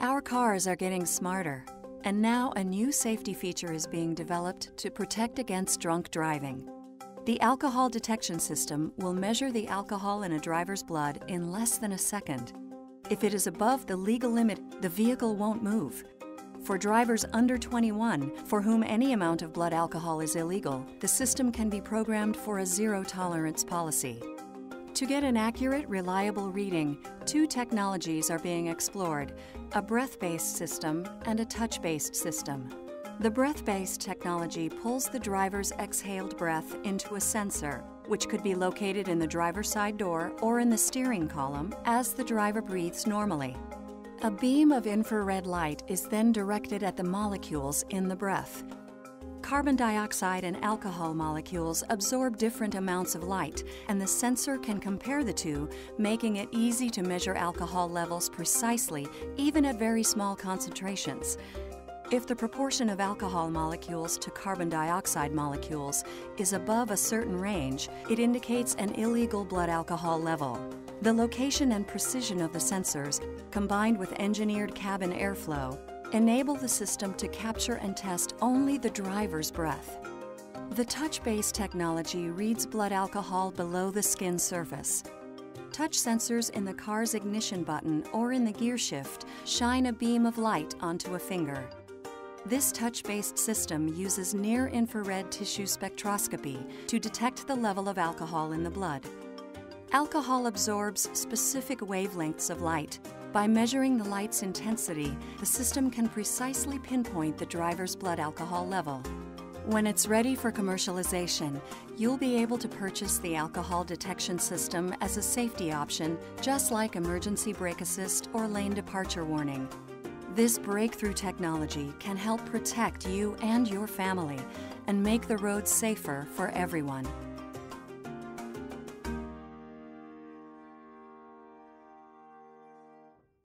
Our cars are getting smarter, and now a new safety feature is being developed to protect against drunk driving. The alcohol detection system will measure the alcohol in a driver's blood in less than a second. If it is above the legal limit, the vehicle won't move. For drivers under 21, for whom any amount of blood alcohol is illegal, the system can be programmed for a zero tolerance policy. To get an accurate, reliable reading, two technologies are being explored a breath based system and a touch based system. The breath based technology pulls the driver's exhaled breath into a sensor, which could be located in the driver's side door or in the steering column as the driver breathes normally. A beam of infrared light is then directed at the molecules in the breath. Carbon dioxide and alcohol molecules absorb different amounts of light, and the sensor can compare the two, making it easy to measure alcohol levels precisely, even at very small concentrations. If the proportion of alcohol molecules to carbon dioxide molecules is above a certain range, it indicates an illegal blood alcohol level. The location and precision of the sensors, combined with engineered cabin airflow, enable the system to capture and test only the driver's breath. The touch based technology reads blood alcohol below the skin surface. Touch sensors in the car's ignition button or in the gear shift shine a beam of light onto a finger. This touch based system uses near infrared tissue spectroscopy to detect the level of alcohol in the blood. Alcohol absorbs specific wavelengths of light. By measuring the light's intensity, the system can precisely pinpoint the driver's blood alcohol level. When it's ready for commercialization, you'll be able to purchase the alcohol detection system as a safety option, just like emergency brake assist or lane departure warning. This breakthrough technology can help protect you and your family and make the roads safer for everyone.